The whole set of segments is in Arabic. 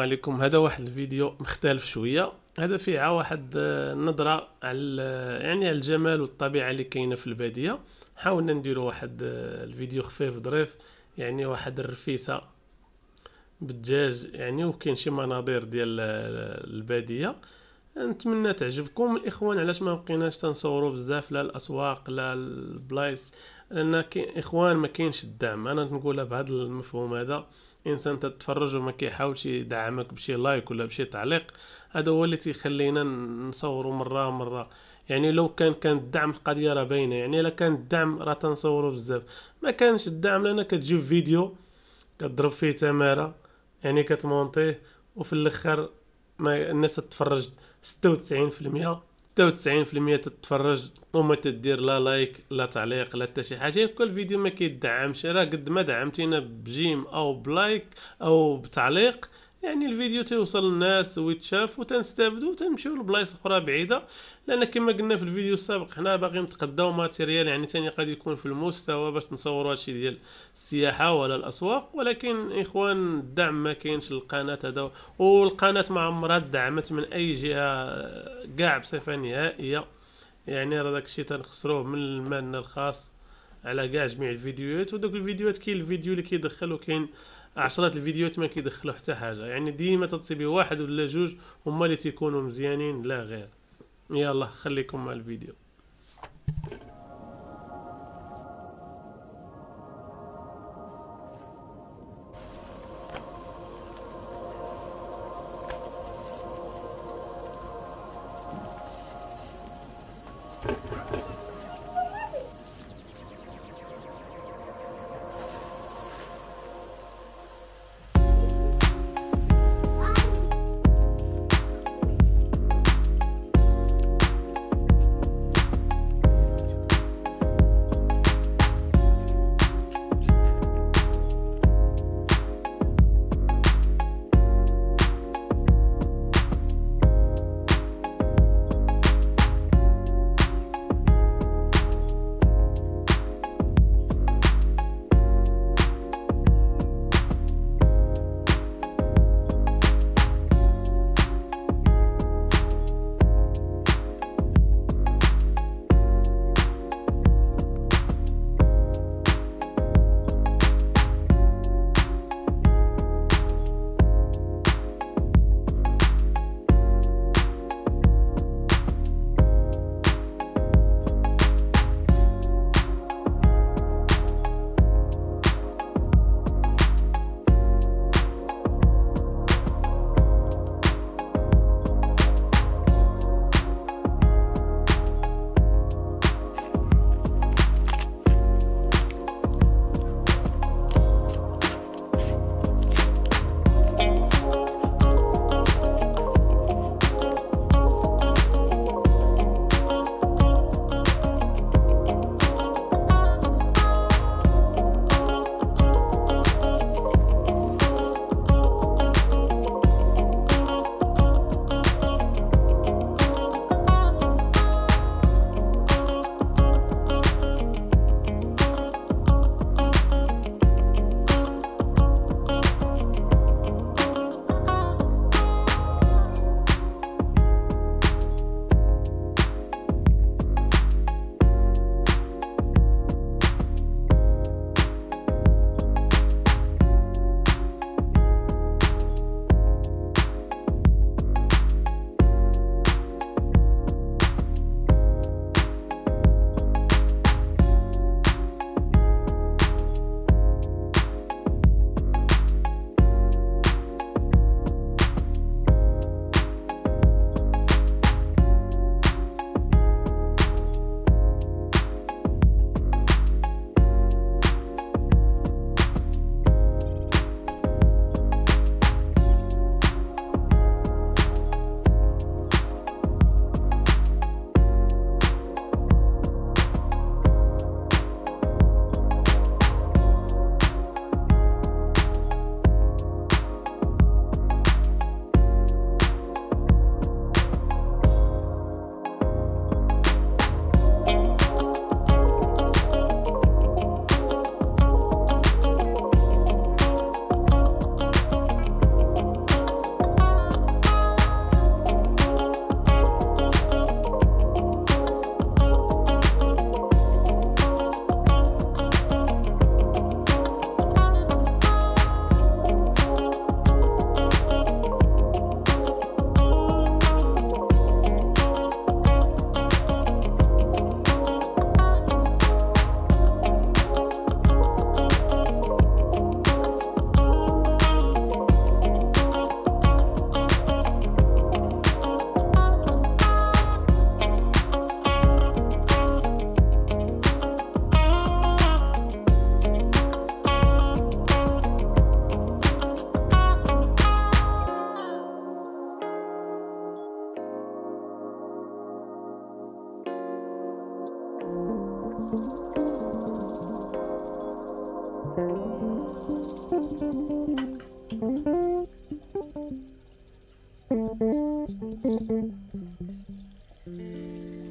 عليكم. هذا واحد الفيديو مختلف شوية. هذا فيه واحد آه، النظره على ال- يعني على الجمال والطبيعة اللي كاينة في البادية. حاولنا نديروا واحد آه، الفيديو خفيف ظريف يعني واحد الرفيسة بالدجاج يعني وكاين شي مناظر ديال آه، البادية. نتمنى تعجبكم. الإخوان علاش ما بقيناش تنصوروا بزاف؟ لا الأسواق لا البلايص لأن إخوان ما كاينش الدعم. أنا نقولها بهذا المفهوم هذا. إنسان تتفرج وما كيحاولش يدعمك بشي like ولا بشي تعليق هذا هو اللي تيخلينا نصوروا مرة مرة. يعني لو كان كان الدعم القضية راه باينة يعني إلا كان الدعم راه تنصوروا بزاف. ما كانش الدعم لأن كتجيب فيديو كتضرب فيه تمارة يعني كتمونطيه وفي الأخر ما الناس تتفرج 96% 96% تتفرج وما تدير لا like لا تعليق لا حتى شي حاجة. يبقى الفيديو ما كيدعمش. راه قد ما دعمتينا ب j'aime أو ب like أو بتعليق يعني الفيديو تيوصل للناس ويتشاف وتنستافدوا وتنمشيو لبلايص أخرى بعيدة. لأن كما قلنا في الفيديو السابق حنا باغيين نتقداو ماتيريال يعني تاني قد يكون في المستوى باش نصوروا هادشي ديال السياحة ولا الأسواق. ولكن إخوان الدعم ما كاينش للقناه هذا والقناه ما عمرها دعمت من أي جهة كاع بصفة نهائية. يعني راه داكشي تنخسروه من المال الخاص على كاع جميع الفيديوهات. ودوك الفيديوهات كاين الفيديو اللي كيدخل وكاين عشرات الفيديوهات ما كيدخلوا حتى حاجة. يعني ديما تتصيبي واحد ولا جوج هما اللي تيكونوا مزيانين لا غير. يلا خليكم مع الفيديو.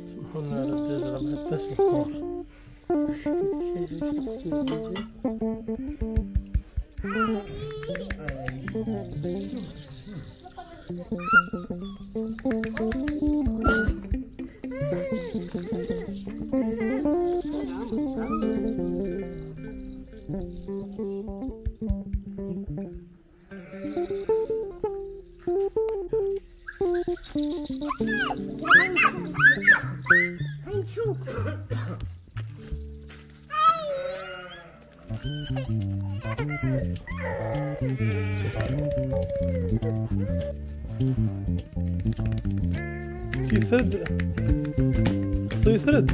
سمحوا لنا على الدجاج راه ما حداش الفطور هنشوف تيسرد خصو يسرد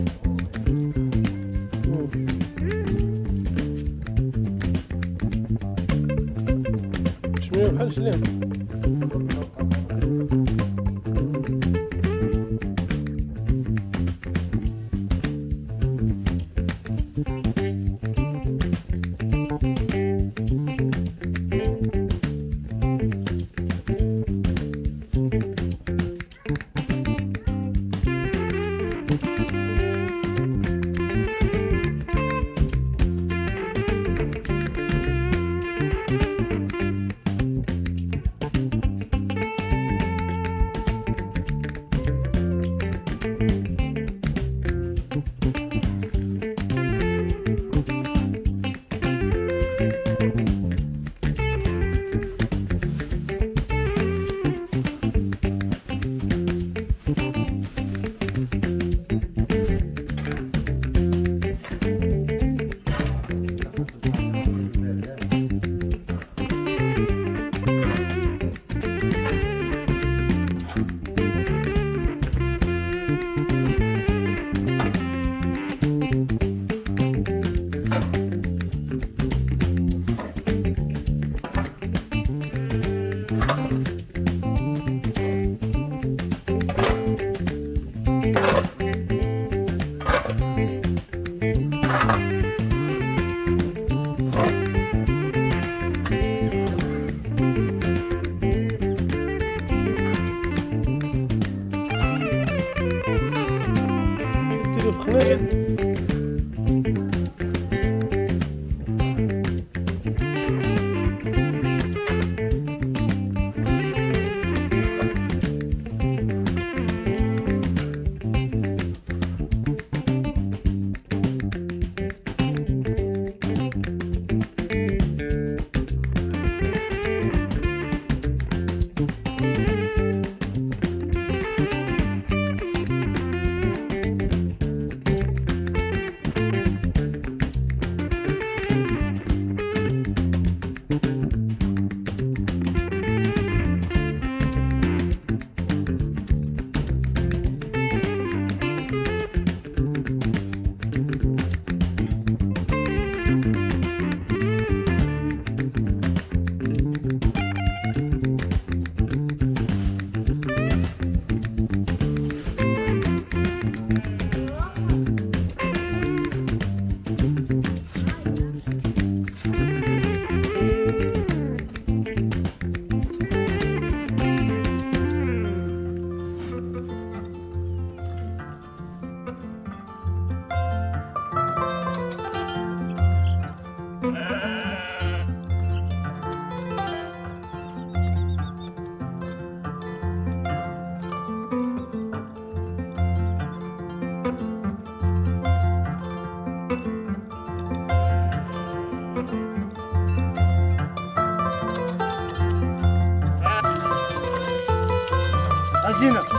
شميو بحال شليم Bye. Кристина!